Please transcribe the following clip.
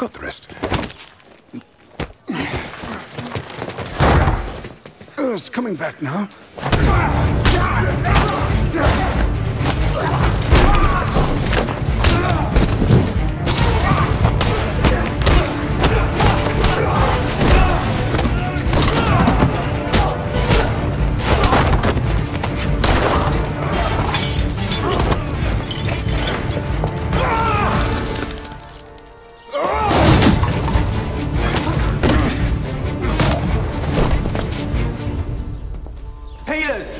got the rest. It's coming back now. Peters!